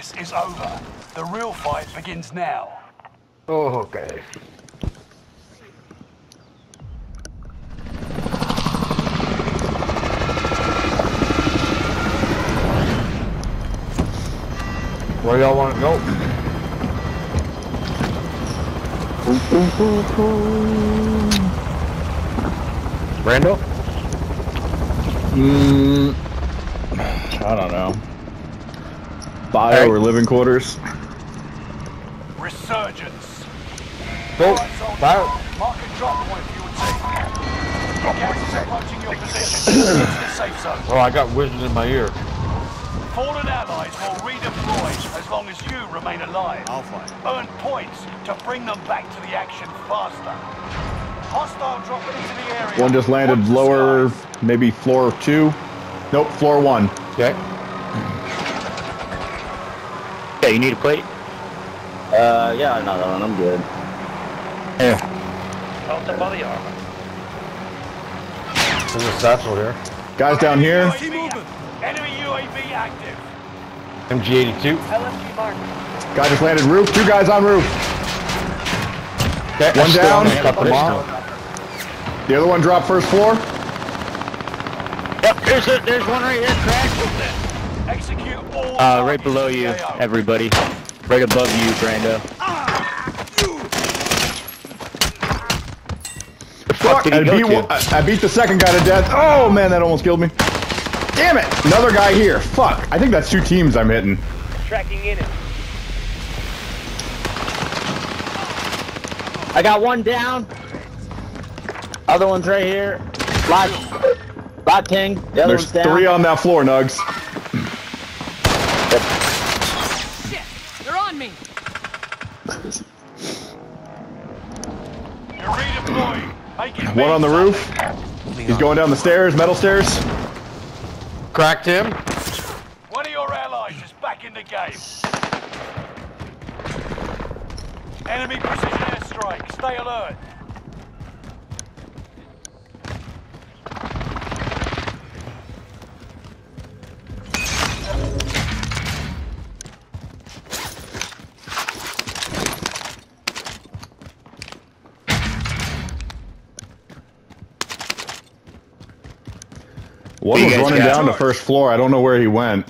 Practice is over. The real fight begins now. Oh, okay. Where y'all want to go? Randall? Mm, I don't know. Bio or living quarters? Resurgence. Go. Alright, soldiers, Fire. Mark a drop point for your team. Gas is approaching your position. Get to the safe zone. Oh, I got whizzing in my ear. Fallen allies will redeploy as long as you remain alive. I'll fight. Earn points to bring them back to the action faster. Hostile dropping into the area. One just landed Watch lower, maybe floor two. Nope, floor one. Okay. Yeah, you need a plate? Uh, yeah, another one. I'm good. Help the body armor. There's a satchel here. Guys down here. Enemy UAV active. MG82. LMG mark. Guy just landed roof. Two guys on roof. Okay, One down. Cut them off. The other one dropped first floor. Yep, there's a, there's one right here, crack. Execute all Uh, right below you, everybody. Right above you, Brando. The fuck did I he go beat, to? one- I I beat the second guy to death. Oh man, that almost killed me. Damn it! Another guy here. Fuck. I think that's two teams I'm hitting. Tracking in it. I got one down. Other one's right here. Live, live ting. The other There's one's down. three on that floor, Nugs. Shit! They're on me! You're redeploying. Make it One on the roof. He's going down the stairs, metal stairs. Cracked him. One was running down to first floor. I don't know where he went.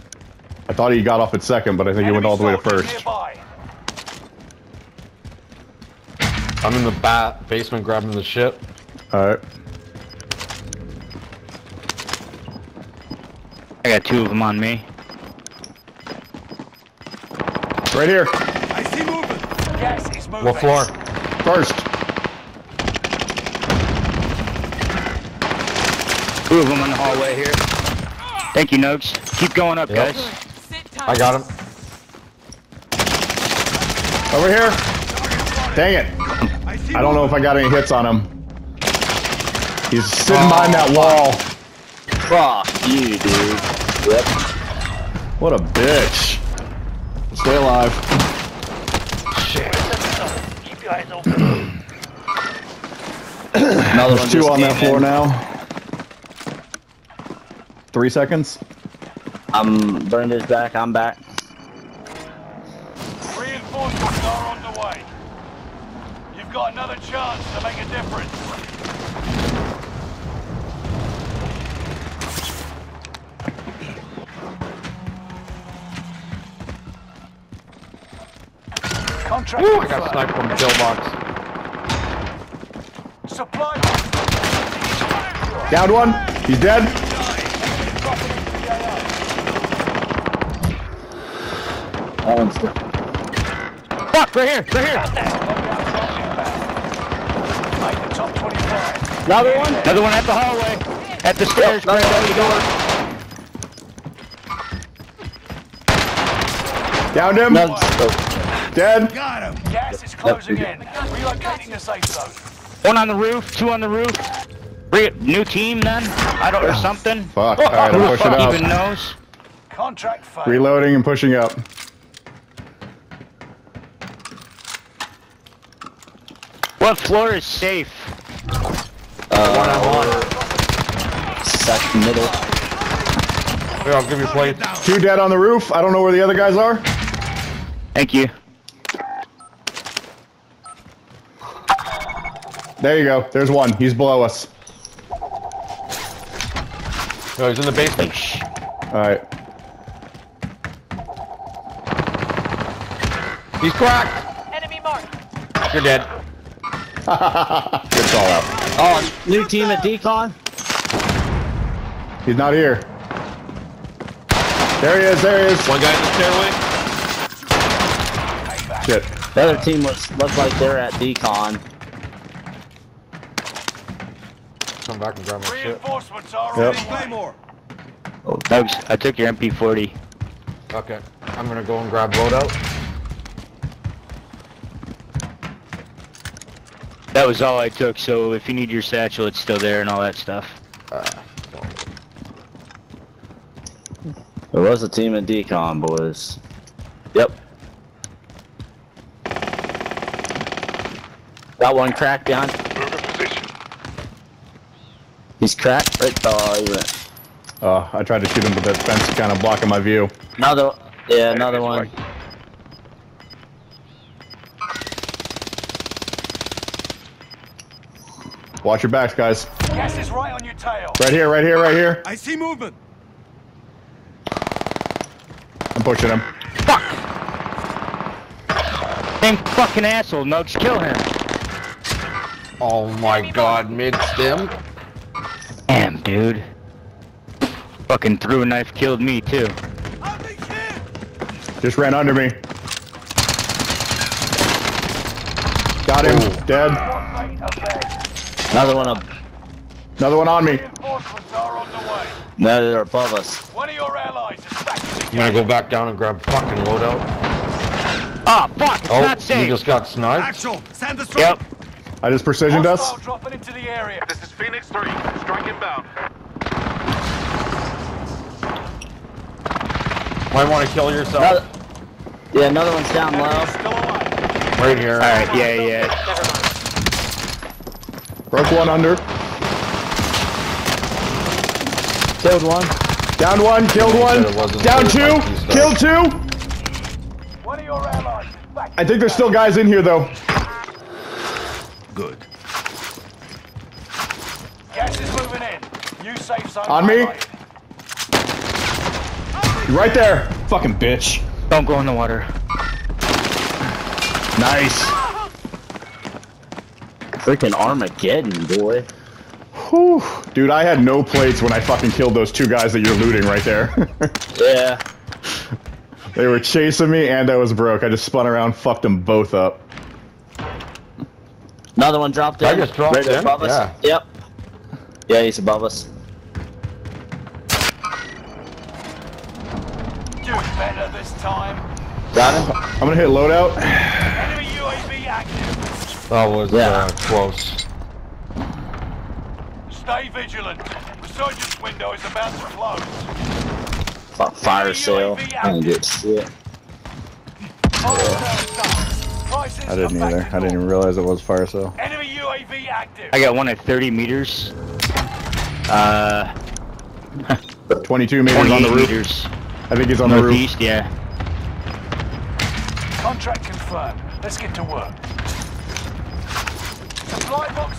I thought he got off at second, but I think he went all the way to soldiers first. Nearby. I'm in the bat basement grabbing the ship. Alright. I got two of them on me. Right here. I see movement. Gas is moving. What floor? First. Two of them in the hallway here. Thank you, Nugs. Keep going up, Yep. guys. I got him. Over here. Dang it. I don't know if I got any hits on him. He's sitting oh, behind that wall. Fuck you, dude. Yep. What a bitch. Stay alive. Keep your eyes open. Another There's two on that floor now. Three seconds. I'm burned his back. I'm back. Reinforcements are on the way. You've got another chance to make a difference. Contract Ooh, I got sniped from the kill box. Supply Downed one. He's dead. That one's good. Fuck, right here, right here. Make the top 25. Another one? Another one at the hallway. At the stairs, no, no, Brando, no. Downed him. Nugs. Dead. Got him. Gas is closing in. Relocating the safe zone. One on the roof, two on the roof. Re- new team then? I don't, or something? Fuck. Alright, I'll the push it up. even knows? Contract failed. Reloading and pushing up. What floor is safe? Uh, second middle. Here, I'll give you a plates. down. Two dead on the roof. I don't know where the other guys are. Thank you. There you go. There's one. He's below us. No, he's in the basement. All right. He's cracked. Enemy marked. You're dead. Good call out. Oh, new team at Decon. He's not here. There he is. There he is. One guy in the stairway. Shit. The other team looks looks like they're at Decon. Come back and grab my shit. Reinforcements are Yep. on the way. Claymore. Oh, Doug's, I took your MP40. Okay. I'm gonna go and grab loadout. That was all I took, so if you need your satchel, it's still there and all that stuff. There was a team at Decon, boys. Yep. Got one cracked down. He's cracked. Right. Oh, he went. Uh, I tried to shoot him, but that fence is kind of blocking my view. Another. Yeah, another one. Watch your backs, guys. Gas is right on your tail. Right here, right here, right here. I see movement. I'm pushing him. Fuck! Same fucking asshole, Nugs, kill him. Oh my god, mid stem. Damn, dude. Fucking threw a knife, killed me too. Just ran under me. Got him. Ooh. Dead. Mate, ahead. Another one up. Another one on me. Reinforcements are on the way. No, they're above us. One of your allies is back in I'm gonna go back down and grab fucking loadout. Ah, fuck, it's Oh, not you safe. just got sniped. Actual. Send the strike. Yep. I just precisioned us. Hostile dropping into the area. This is Phoenix 3. Strike inbound. Might want to kill yourself. Another, yeah, another one's down low. Still alive. Right here. Alright, yeah, yeah. Broke one under. Killed one. Down one. Killed one. said it wasn't Down two. Killed two. One of your allies. I think there's still guys in here though. Good. Gas is moving in. New safe zone. On me. highlighted. Right there. Fucking bitch. Don't go in the water. Nice. Freaking Armageddon, boy. Whew. Dude, I had no plates when I fucking killed those two guys that you're looting right there. Yeah. they were chasing me and I was broke. I just spun around, fucked them both up. Another one dropped in. I just dropped right in? above us. Yeah. Yep. Yeah, he's above us. Do better this time. Got him. I'm gonna hit loadout. Enemy UAV active. That was Yeah. uh, close. Stay vigilant. Resurgence window is about to close. F- fire sale. I didn't get shit. Prices I didn't either. I didn't even realize it was fire sale. Enemy UAV active. I got one at 30 meters. Uh, 22 meters on the roof. meters. I think he's on the roof. Northeast, yeah. Contract confirmed. Let's get to work.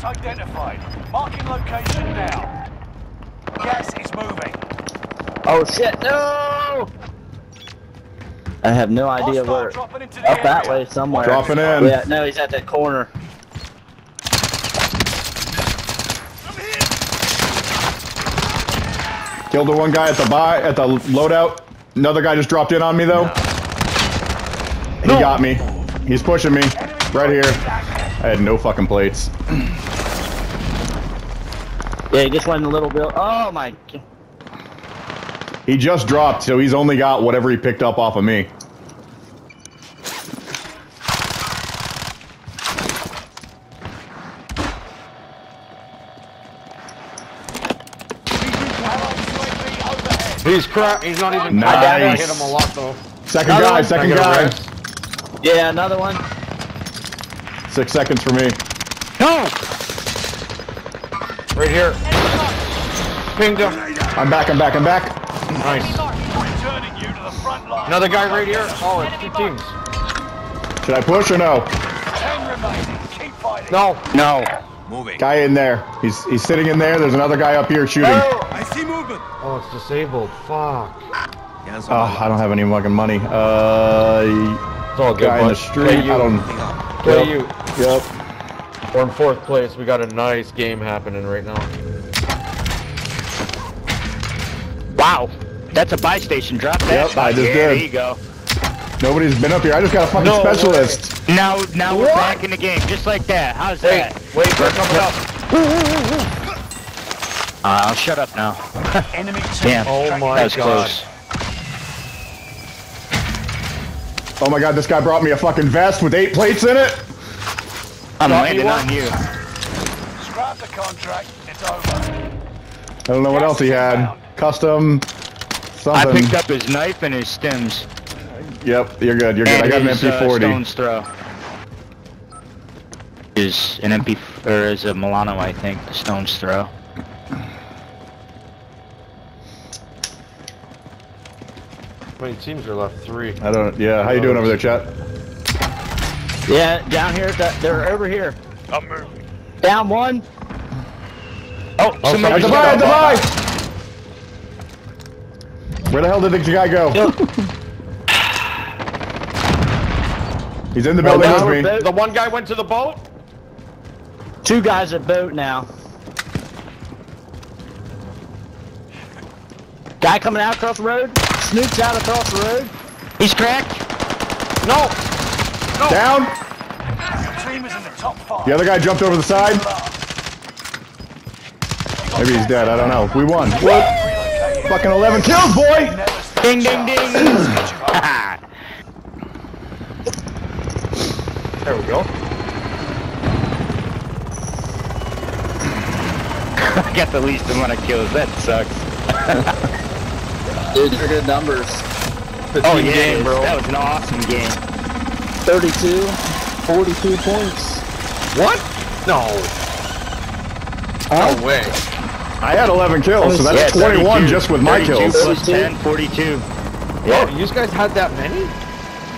Supply identified. Marking location now. Gas is moving. Oh shit! No! I have no idea Hostile where. dropping into the Up that way somewhere. Dropping oh, in. Yeah, no, he's at that corner. Killed the one guy at the buy at the loadout. Another guy just dropped in on me though. He got me. He's pushing me. Right here. I had no fucking plates. Yeah, he just went in a little bill. Oh my. g- He just dropped, so he's only got whatever he picked up off of me. Allied UAV overhead. He's crap. He's not even. Nice. I hit him a lot though. Second Another guy, one? second Can I get a guy. rest? Yeah, another one. Six seconds for me. No! Right here. Pinged him. I'm back, I'm back, I'm back. Nice. Returning you to the front line. Another guy right here. Oh, it's two teams. Should I push or no? Ten remaining. Keep fighting. No. No. Moving. Guy in there. He's he's sitting in there. There's another guy up here shooting. I see movement. Oh, it's disabled. Fuck. Hands Oh, I don't have any fucking money. Uh, It's all good. guy in the street. Play you. I don't. Play Yep. you. Yep. We're in fourth place. We got a nice game happening right now. Wow. That's a buy station. Drop that. Yep, I just yeah, did. There you go. Nobody's been up here. I just got a fucking No specialist. Now, now we're back in the game, just like that. How's Wait, that? wait, they're coming up. Uh, I'll shut up now. Enemy. Damn. Oh that my was god. close. Oh my god, this guy brought me a fucking vest with eight plates in it. I'm Got landing on you. Scrap the contract. It's over. I don't know what else he had. Custom. Something. I Something. picked up his knife and his stims. Yep, you're good. You're good. I got an his, uh, MP40. stone's throw. Is an MP or is a Milano, I think. The stone's throw. How many teams are left? Three. I don't. Yeah. How you doing over there, chat? Yeah, down here. that- They're over here. I'm moving. Down one. Oh, Oh, somebody At the somebody's buy, got at the buy. Where the hell did the guy go? He's in the building with me. with The one guy went to the boat. Two guys at boat now. Guy coming out across the road. Snoop's out across the road. He's cracked. No. Down. The top five. The other guy jumped over the side. Maybe he's dead. I don't know. We won. What? Fucking 11 kills, boy. Ding, ding, ding. There we go. I got the least amount of kills. That sucks. Dude, they're good numbers. Oh yeah, game, bro. that was an awesome game. 32, 42 points. What? No. No way. I had 11 kills, so that's Yeah, 21 32. just with my 32 kills. plus 10, 42. Oh, you guys had that many?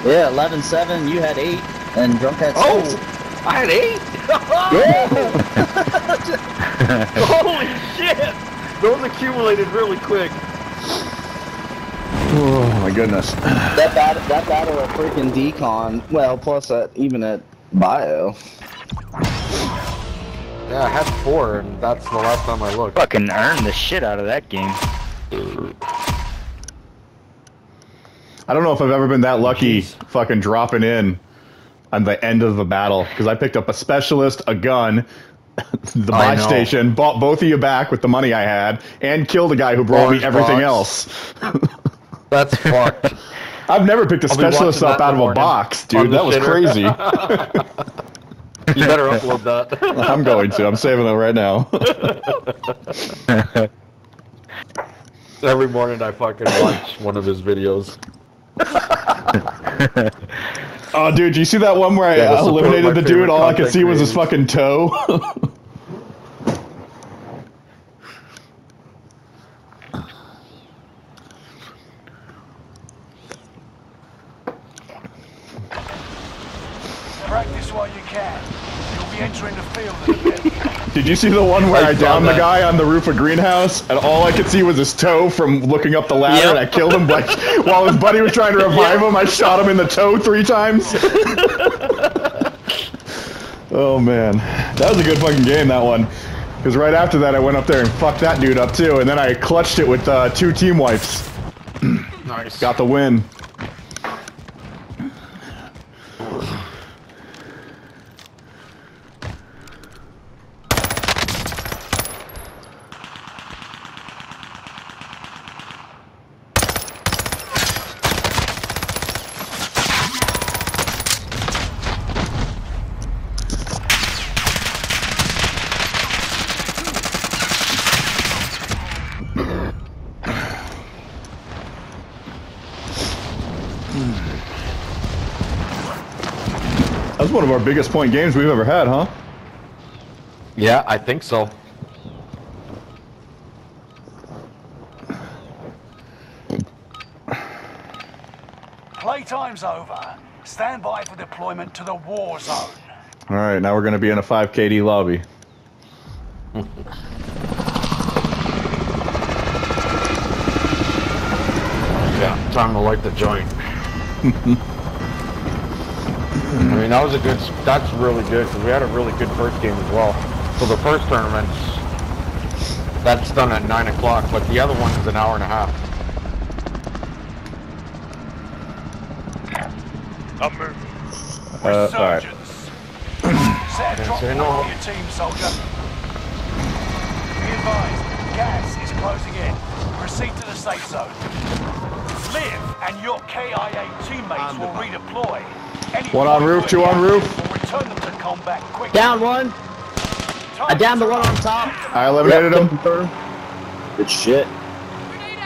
Yeah, 11, 7, you had 8, and Drunk had 6. Oh, I had eight. Holy shit! Those accumulated really quick. Oh my goodness. That battle, that battle at freaking decon, well, plus that even at bio. Yeah, I had four, and that's the last time I looked. Fucking earned the shit out of that game. I don't know if I've ever been that lucky fucking dropping in on the end of the battle because I picked up a specialist, a gun, the buy station, bought both of you back with the money I had, and killed a guy who brought Orange me everything box. else. That's fucked. I've never picked a I'll specialist up out of a box, dude. That was shitter. crazy. you better upload that. I'm going to. I'm saving it right now. Every morning I fucking watch one of his videos. oh, dude, you see that one where I Yeah, uh, eliminated the dude? All I could see was his fucking toe. Practice while you can. You'll be entering the field in a bit. Did you see the one where I I, saw downed the guy on the roof of greenhouse, and all I could see was his toe from looking up the ladder, and I killed him like while his buddy was trying to revive him. I shot him in the toe three times. oh man, that was a good fucking game. That one, because right after that, I went up there and fucked that dude up too, and then I clutched it with uh, two team wipes. Nice. Got the win. That was one of our biggest point games we've ever had, huh? Yeah, I think so. Playtime's over. Stand by for deployment to the war zone. All right, now we're gonna be in a 5 KD lobby. Yeah, time to light the joint. I mean, that was a good. That's really good because we had a really good first game as well. So the first tournament's that's done at nine o'clock, but the other one is an hour and a half. I'm moving. Uh, all right. Set a drop say point no. your team, soldier. Be advised, gas is closing in. Proceed to the safe zone. Live and your KIA teammates will redeploy. Any One on roof, two on roof. Return them to combat quickly. Down one. I downed the one on top. I eliminated him. Good shit.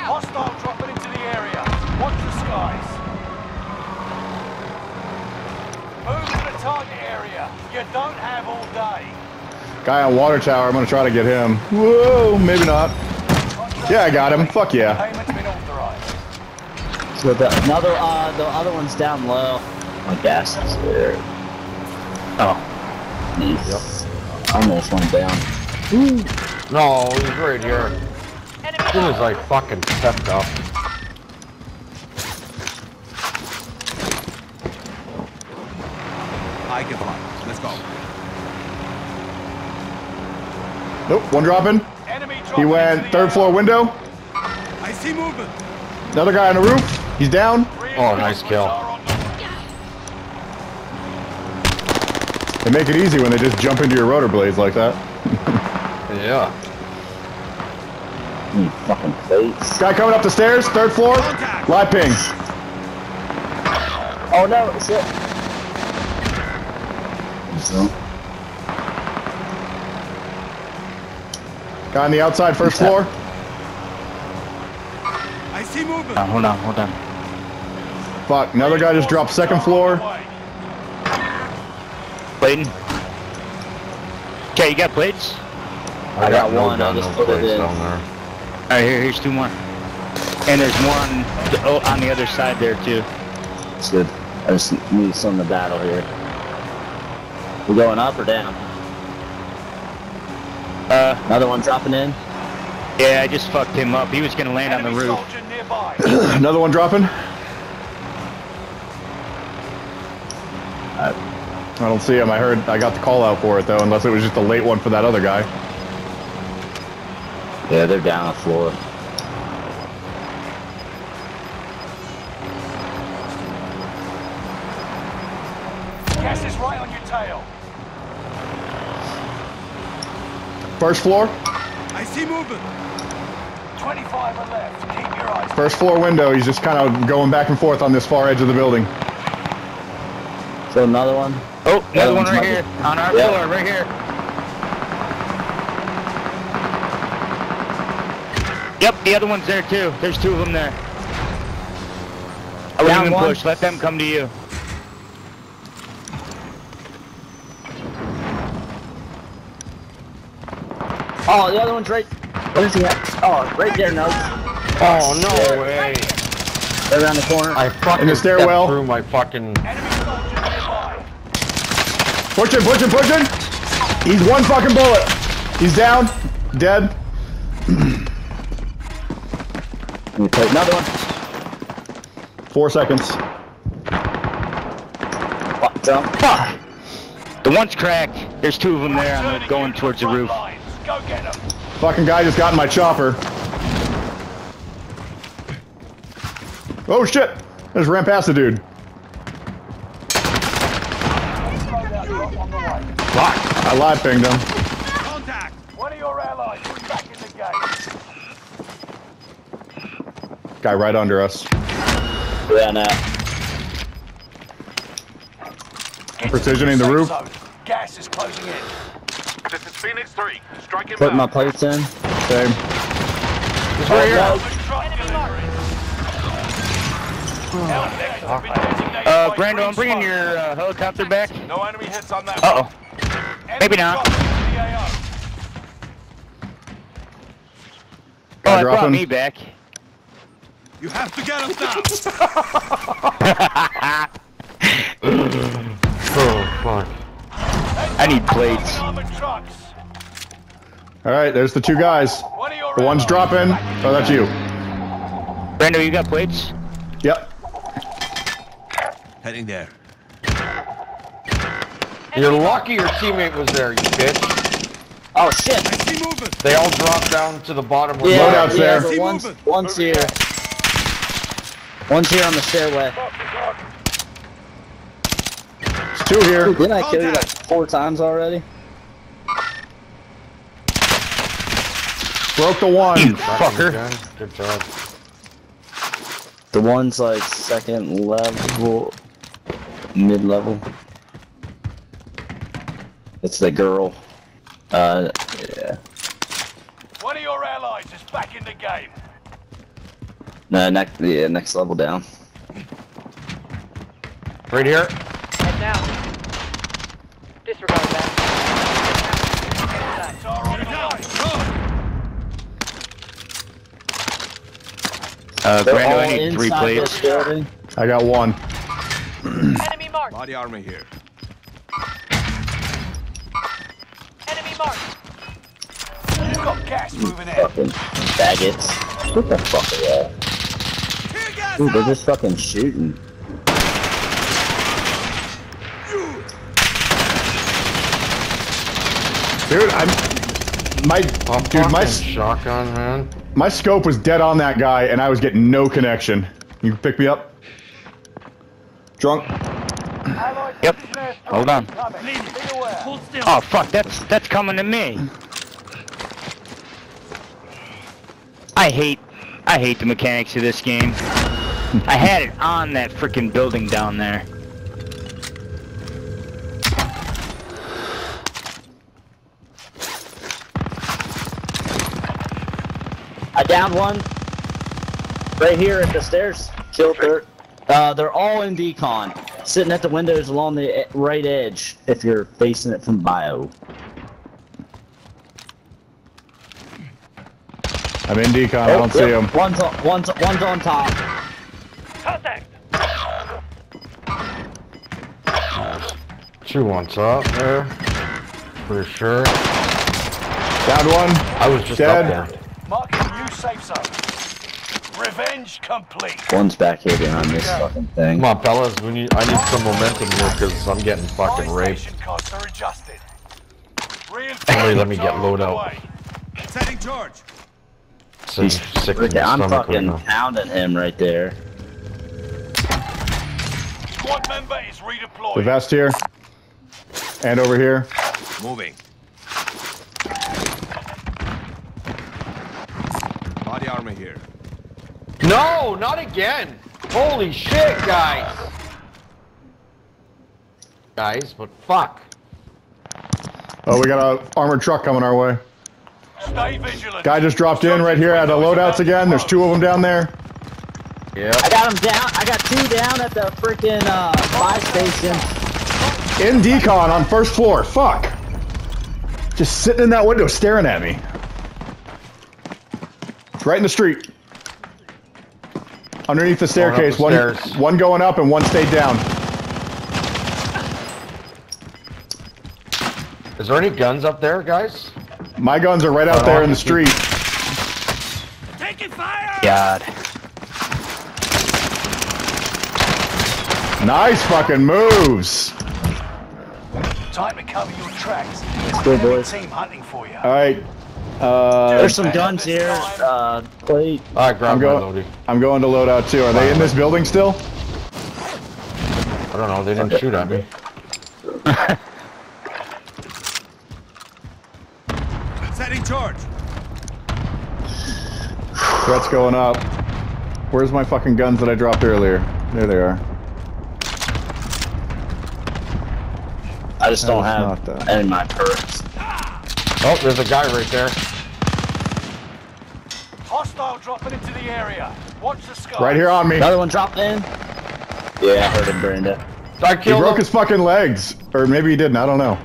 Hostile dropping into the area. Watch the skies. Move to the target area. You don't have all day. Guy on water tower. I'm gonna try to get him. Whoa, maybe not. Yeah, I got him. Fuck yeah. Payment's been authorized. So the another uh the other one's down low. My gas is there. Oh. Nice. Almost went down. No, he's right here. As soon as I fucking stepped up. I give up. Let's go. Nope, one dropping. Enemy He went third floor window. I see movement. Another guy on the roof. He's down. Oh, nice kill. Are on the way. They make it easy when they just jump into your rotor blades like that. Yeah. You fucking face. Guy coming up the stairs, third floor. Contact. Live ping. Oh no, shit. So, Guy on the outside, first floor. I see movement. Uh, hold on, hold on. Fuck, another guy just dropped second floor. Away. Clayton. Okay, you got plates? I got one, I just put it in. Alright, here, here's two more. And there's one oh, on the other side there too. it's good. I just need some of the battle here. We going up or down? Uh, Another one dropping in. yeah, I just fucked him up. He was gonna land on the roof. Another one dropping. Don't see him. I heard I got the call out for it though, unless it was just a late one for that other guy. Yeah, they're down on the floor. Gas is right on your tail. First floor. I see movement. 25 are left. Keep your eyes First floor window. He's just kind of going back and forth on this far edge of the building. So another one. Oh, another one one's right not- here. On our Yeah. floor, right here. Yep, the other one's there too. There's two of them there. I wouldn't Down even one. push. Let them come to you. Oh, the other one's right. What is he at? Oh, right there, Nugs. Oh no way! Right around the corner. I fucking In the stepped stairwell. through my fucking. Enemy soldier nearby. Pushing, pushing, pushing. He's one fucking bullet. He's down. Dead. Let me take another one. Four seconds. Fuck, jump. Fuck! The one's cracked. There's two of them there. I'm going towards the roof. Go get them. Fucking guy just got in my chopper. Oh shit! I just ran past the dude. Fuck! I live pinged him. Contact. One of your allies is back in the game. Guy right under us. Yeah, now. Precisioning to the roof. zone. Gas is closing in. This is Phoenix 3. Strike Put my inbound. plates in. Same. He's right here. Construct delivery. Hellnet has been designated Uh, Brando, I'm bringing your uh, helicopter back. No enemy hits on that. Uh oh. Enemy maybe not. dropping into the AO. Oh, I dropping. brought me back. You have to get us now. Oh, fuck. I need plates. All right, there's the two guys. One of your The one's dropping. is back in Oh, that's you. Brando, you got plates? Yep. Heading there. You're lucky your teammate was there, you bitch. Oh shit! I see movement. They all dropped down to the bottom. where- Yeah, Loadout's yeah, there. but See one's, movement. one's here. One's here on the stairway. It's two here. Didn't I kill you like four times already? Broke the one. Back Fucker. Good job. The one's like second level, mid level. It's the girl. Uh, yeah. One of your allies is back in the game. No, next, yeah, next level down. Right here. Head down. Disregard that. Tar on the way. Uh, They're Brando, all I need three inside plates. this building. I got one. Enemy marked. Body armor here. Enemy marked. You've got gas moving in. Fucking faggots. What the fuck are that? Tear Dude, they're just fucking shooting. Dude, I'm. My Oh, dude, my shotgun, man. my scope was dead on that guy, and I was getting no connection. You can pick me up. Drunk. Yep. Hold on. Coming. Be aware. Hold still. Oh fuck, that's that's coming to me. I hate I hate the mechanics of this game. I had it on that freaking building down there. I downed one. Right here at the stairs. Killed her. Uh, they're all in decon. Sitting at the windows along the right edge if you're facing it from bio. I'm in decon. I oh, don't see oh, him. One's on, one's, one's on top. Contact. Two ones up there. For sure. Down one. I was just Dead. up there. Marking new safe zone. Revenge complete. One's back here behind this fucking thing. Come on, fellas. We need. I need some momentum here because I'm getting fucking Buy raped. station costs are adjusted. Somebody let me get Reinforcements are loadout. way. Setting charge. So He's sick in freaking, I'm my stomach right fucking pounding him right there. Squad member is redeployed. The vest here. And over here. Moving. Body armor here. No, not again. Holy shit, guys. Guys, but fuck. Oh, we got a armored truck coming our way. Stay vigilant. Guy just dropped in right here at the loadouts again. There's two of them down there. Yeah. I got them down. I got two down at the freaking uh, buy station. In decon on first floor. Fuck. Just sitting in that window staring at me. It's right in the street. Underneath the staircase. the One, stairs. one going up and one stayed down. Is there any guns up there, guys? My guns are right out there in the street. Taking fire. God. Nice fucking moves. Time to cover your tracks. Good Enemy boys. team hunting for you. All right. Uh, There's some guns here. Uh, plate. I grabbed I'm going. loadie. I'm going to loadout too. Are they in this building still? I don't know. They didn't shoot at me. Setting charge. Threats going up. Where's my fucking guns that I dropped earlier? There they are. I just don't have not that. any of my perks. Oh, there's a guy right there. Hostile dropping into the area. Watch the sky. Right here on me. Another one dropped in. Yeah, I heard him, Brenda. I He broke him. his fucking legs. Or maybe he didn't. I don't know.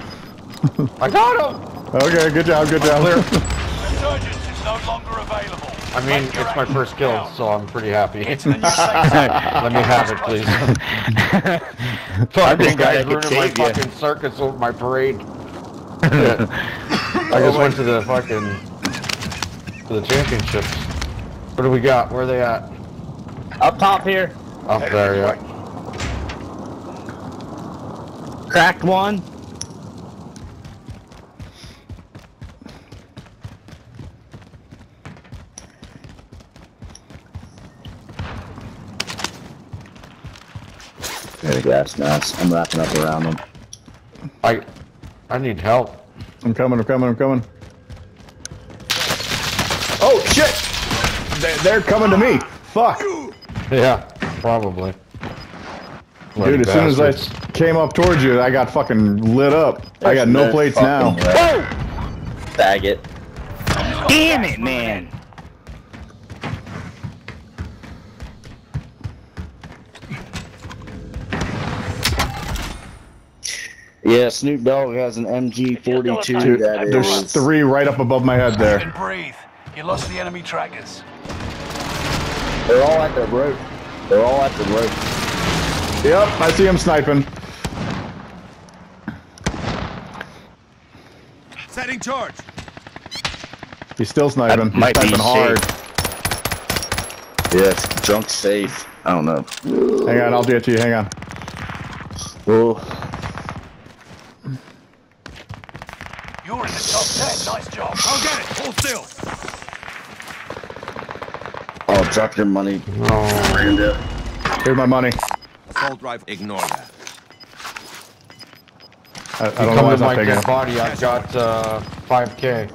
I got him. Okay, good job, good job. Clear. Resurgence is no longer available. I mean, it's my first kill, Down. so I'm pretty happy. Get to the new safe zone. Let me have it, please. I'm fucking just glad I guys could ruining my save you. fucking circus over my parade. I just oh, went to the fucking to the championships. What do we got? Where are they at? Up top here. Up there, yeah. Cracked one. There we go, that's nice. I'm wrapping up around them. I I need help. I'm coming, I'm coming, I'm coming. They're coming to me. Fuck. Yeah, probably. Bloody Dude, as soon as I came up towards you, I got fucking lit up. I got no plates now. red. Faggot. Damn it, man. Yeah, Snoop Dogg has an MG42 Dude, there's three right up above my head there. And breathe. You lost the enemy trackers. They're all at the rope. They're all at the rope. Yep, I see him sniping. Setting charge. He's still sniping. That might He's be sniping hard. Yes, junk safe. I don't know. Hang on, I'll do it to you. Hang on. Oh, You're in the top 10. Nice job. I'll get it. Hold still. oh, drop your money. No. Brandon. Here's my money. Assault rifle. Ignore that. I, I You don't know why to it's my not big body, I've got uh, 5k.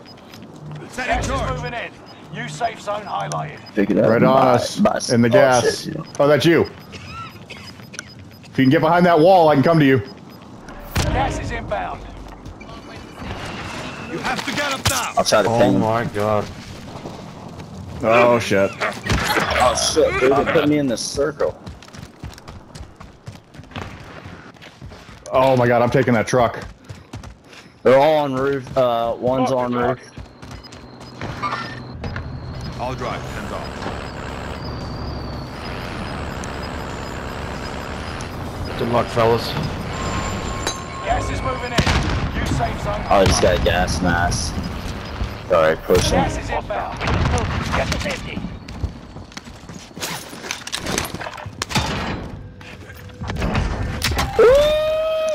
Setting Gas is charge. moving in. New safe zone highlighted. Pick it up. Right and on us. buy In the oh, gas. shit, yeah. Oh, that's you. If you can get behind that wall, I can come to you. Gas is inbound. You have to get up now. I'll try to Oh ping. my god. Oh, shit. Oh shit, dude, they put me in the circle. Oh my god, I'm taking that truck. They're all on roof. Uh, one's on roof. I'll drive. Hands off. Good luck, fellas. Gas is moving in. You safe zone Oh, he's highlighted. got gas mask. Alright, push him. Gas is inbound. Get to safety.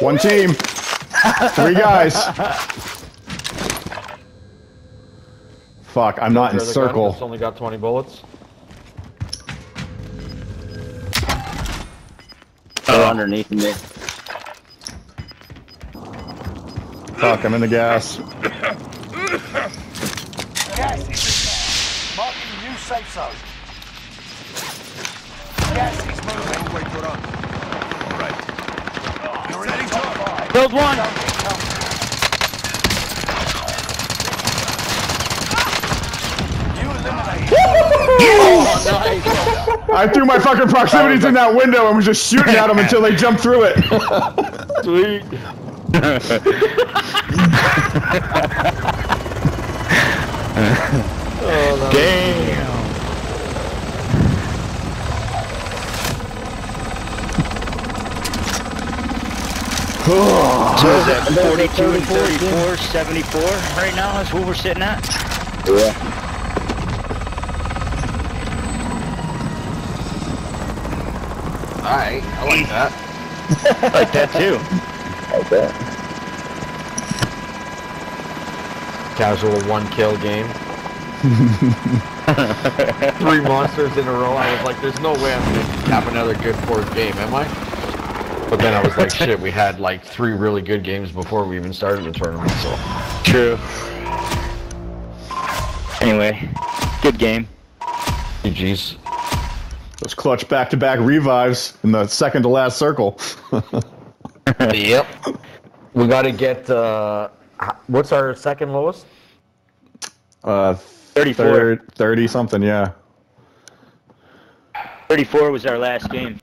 One team. Three guys. Fuck, I'm not in Your circle. that's only got 20 bullets. They're underneath me. Fuck, I'm in the gas. Gas is inbound. Marking new safe zone. Gas is moving. Wait for up. All right. You're in the top five. Killed one. Don't get comfortable. You eliminated. I threw my fucking proximities in that window and was just shooting at them until they jumped through it. Sweet. is that 42 and 34, 74 right now? That's what we're sitting at? Yeah. Alright, I like that. I like that too. Okay. Casual one kill game. Three monsters in a row. I was like, there's no way I'm gonna have another good fourth game, am I? But then I was like, shit, we had like three really good games before we even started the tournament, so. True. Anyway, good game. GG's. Those clutch back-to-back revives in the second to last circle. yep. We gotta get, uh, what's our second lowest? Uh, 34. third, 30 something, yeah. 34 was our last game.